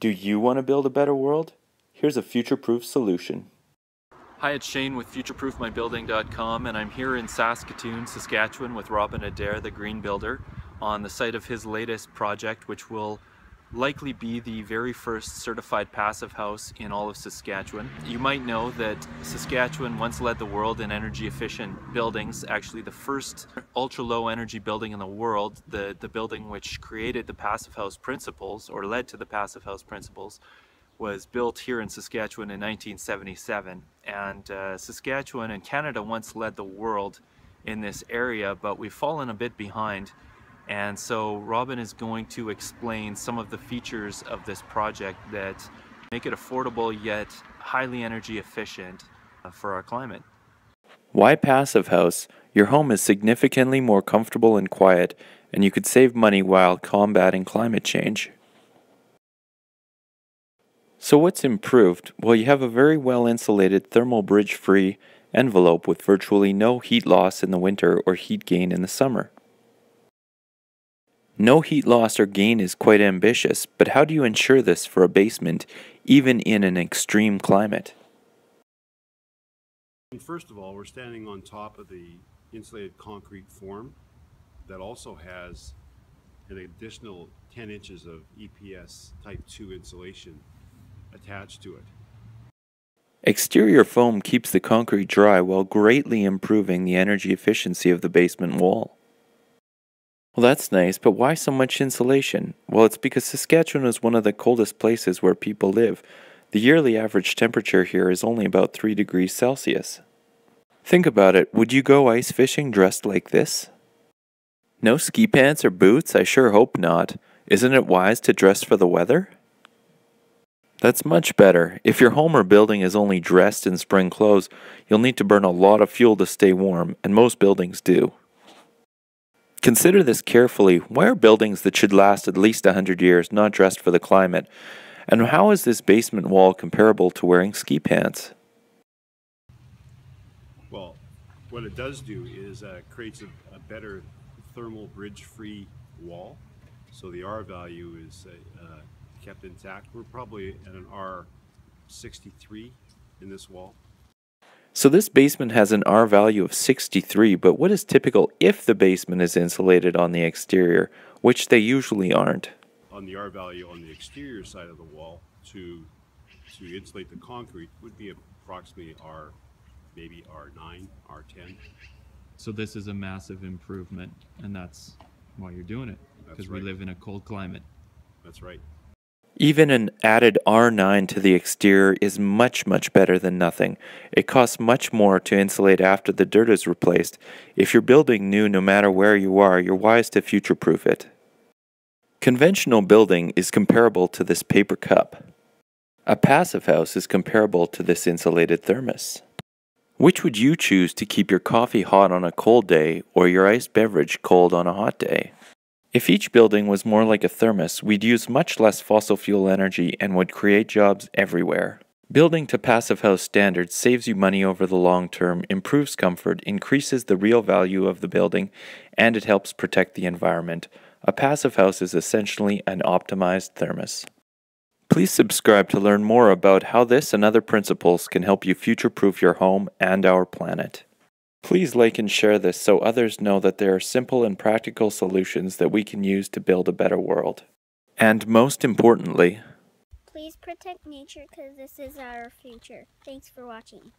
Do you want to build a better world? Here's a future-proof solution. Hi, it's Shane with FutureProofMyBuilding.com and I'm here in Saskatoon, Saskatchewan with Robin Adair, the green builder, on the site of his latest project which will likely be the very first certified passive house in all of Saskatchewan. You might know that Saskatchewan once led the world in energy efficient buildings, actually the first ultra low energy building in the world, the, the building which created the passive house principles or led to the passive house principles was built here in Saskatchewan in 1977 and uh, Saskatchewan and Canada once led the world in this area but we've fallen a bit behind and so Robin is going to explain some of the features of this project that make it affordable yet highly energy efficient uh, for our climate. Why Passive House? Your home is significantly more comfortable and quiet, and you could save money while combating climate change. So what's improved? Well, you have a very well insulated thermal bridge free envelope with virtually no heat loss in the winter or heat gain in the summer. No heat loss or gain is quite ambitious, but how do you ensure this for a basement, even in an extreme climate? First of all, we're standing on top of the insulated concrete form that also has an additional 10 inches of EPS type 2 insulation attached to it. Exterior foam keeps the concrete dry while greatly improving the energy efficiency of the basement wall. Well, that's nice, but why so much insulation? Well, it's because Saskatchewan is one of the coldest places where people live. The yearly average temperature here is only about 3 degrees Celsius. Think about it, would you go ice fishing dressed like this? No ski pants or boots? I sure hope not. Isn't it wise to dress for the weather? That's much better. If your home or building is only dressed in spring clothes, you'll need to burn a lot of fuel to stay warm, and most buildings do. Consider this carefully. Why are buildings that should last at least 100 years not dressed for the climate? And how is this basement wall comparable to wearing ski pants? Well, what it does do is uh, creates a, a, better thermal bridge-free wall. So the R value is uh, uh, kept intact. We're probably at an R63 in this wall. So this basement has an R value of 63, but what is typical if the basement is insulated on the exterior, which they usually aren't? On the R value on the exterior side of the wall to to insulate the concrete would be approximately R maybe R9, R10. So this is a massive improvement and that's why you're doing it because right. we live in a cold climate. That's right. Even an added R9 to the exterior is much, much better than nothing. It costs much more to insulate after the dirt is replaced. If you're building new, no matter where you are, you're wise to future proof it. Conventional building is comparable to this paper cup. A passive house is comparable to this insulated thermos. Which would you choose to keep your coffee hot on a cold day or your iced beverage cold on a hot day? If each building was more like a thermos, we'd use much less fossil fuel energy and would create jobs everywhere. Building to passive house standards saves you money over the long term, improves comfort, increases the real value of the building, and it helps protect the environment. A passive house is essentially an optimized thermos. Please subscribe to learn more about how this and other principles can help you future proof your home and our planet. Please like and share this so others know that there are simple and practical solutions that we can use to build a better world. And most importantly, please protect nature because this is our future. Thanks for watching.